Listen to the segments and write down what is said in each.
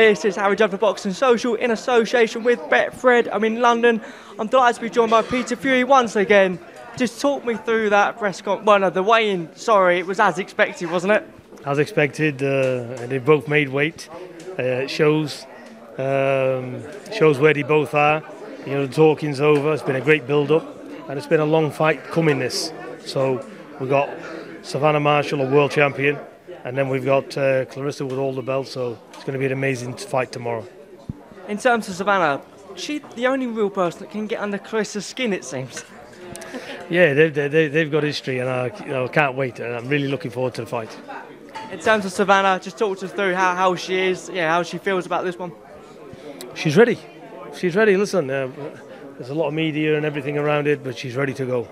This is Harry Judd for Boxing Social in association with Betfred. I'm in London. I'm delighted to be joined by Peter Fury once again. Just talk me through that press con. Well, no, the weigh-in. Sorry, it was as expected, wasn't it? As expected, uh, they both made weight. Uh, it shows um, shows where they both are. You know, the talking's over. It's been a great build-up, and it's been a long fight coming. This, so we got Savannah Marshall, a world champion, and then we've got uh, Claressa with all the belts. So it's going to be an amazing fight tomorrow. In terms of Savannah, she's the only real person that can get under Claressa's skin, it seems. Yeah, they, they, they've got history, and I you know, can't wait. And I'm really looking forward to the fight. In terms of Savannah, just talk to us through how, how she is, yeah, how she feels about this one. She's ready. She's ready. Listen, uh, there's a lot of media and everything around it, but she's ready to go.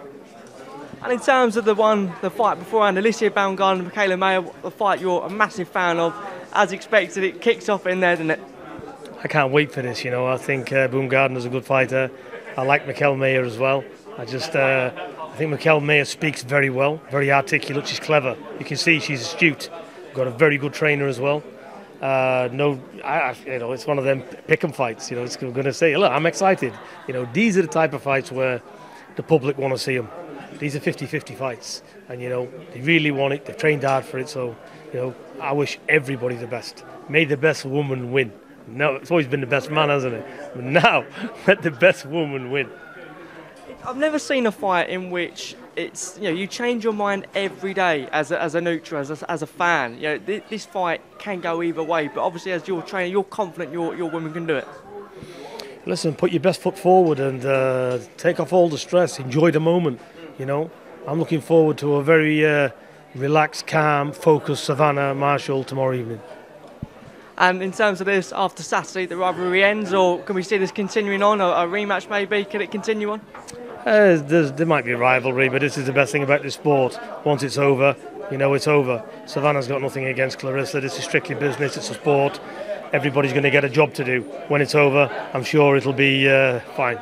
And in terms of the one, the fight beforehand, Alycia Baumgardner and Mikaela Mayer, the fight you're a massive fan of, as expected, it kicks off in there, doesn't it? I can't wait for this. You know, I think uh, is a good fighter. I like Mikel Mayer as well. I just, uh, I think Mikel Mayer speaks very well, very articulate. She's clever. You can see she's astute. Got a very good trainer as well. Uh, no, I, you know, it's one of them pick 'em fights. You know, it's going to say, look, I'm excited. You know, these are the type of fights where the public want to see them. These are 50-50 fights, and you know, they really want it. They've trained hard for it, so you know, I wish everybody the best. May the best woman win. No, it's always been the best man, hasn't it? But now, let the best woman win. I've never seen a fight in which it's you know you change your mind every day as a, as a neutral as a, as a fan. You know th- this fight can go either way, but obviously as your trainer, you're confident your your woman can do it. Listen, put your best foot forward and uh, take off all the stress. Enjoy the moment. You know, I'm looking forward to a very uh, relaxed, calm, focused Savannah Marshall tomorrow evening. And in terms of this, after Saturday, the rivalry ends, or can we see this continuing on, or a rematch maybe? Can it continue on? Uh, there might be a rivalry, but this is the best thing about this sport. Once it's over, you know it's over. Savannah's got nothing against Claressa. This is strictly business. It's a sport. Everybody's going to get a job to do. When it's over, I'm sure it'll be uh, fine.